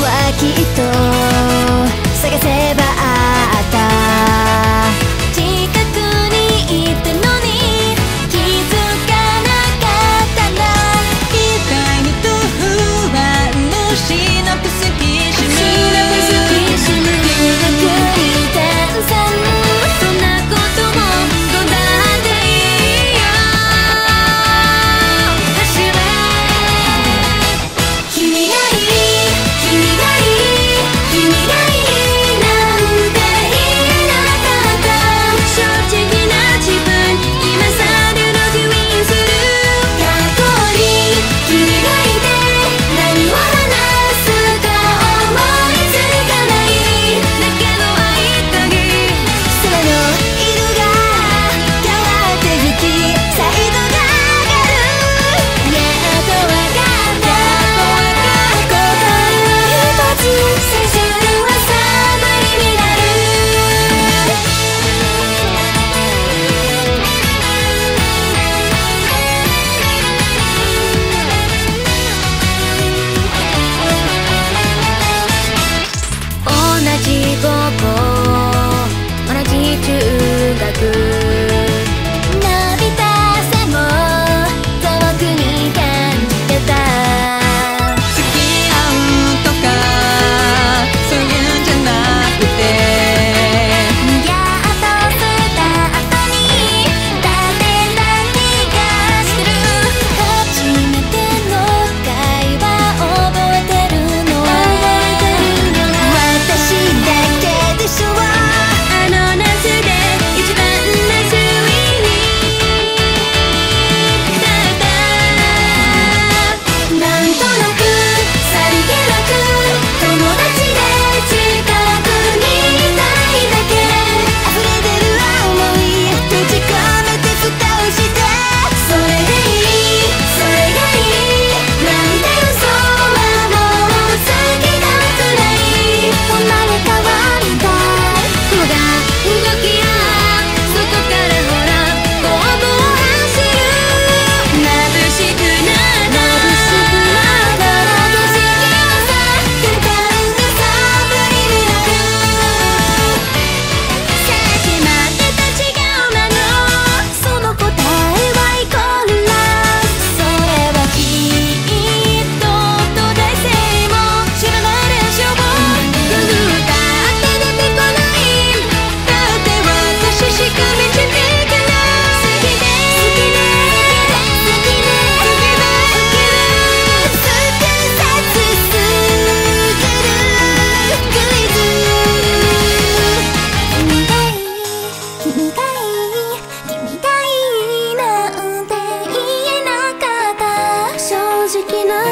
はきっと探せば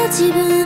自分